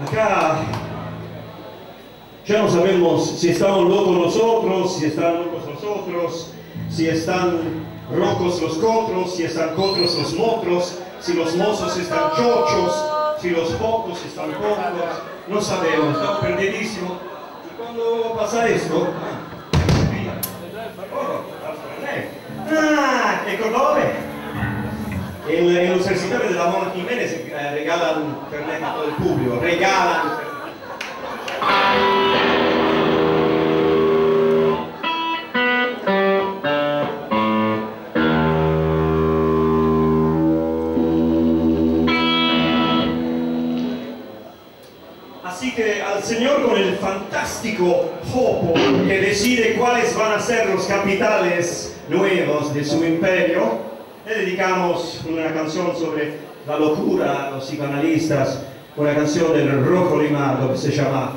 Acá ya no sabemos si estamos locos nosotros, si están locos nosotros, si están rocos los cotros, si están cotros los motros, si los mozos están chochos, si los pocos están pocos, no sabemos, estamos perdidísimos. Y cuando pasa esto, ah, ecco? En, los recitales de la Jiménez eh, regalan Fernet a todo el público, regalan. Así que al señor con el fantástico jopo que decide cuáles van a ser los capitales nuevos de su imperio, le dedicamos una canción sobre la locura los psicoanalistas, una canción del Rojo Limardo que se llama.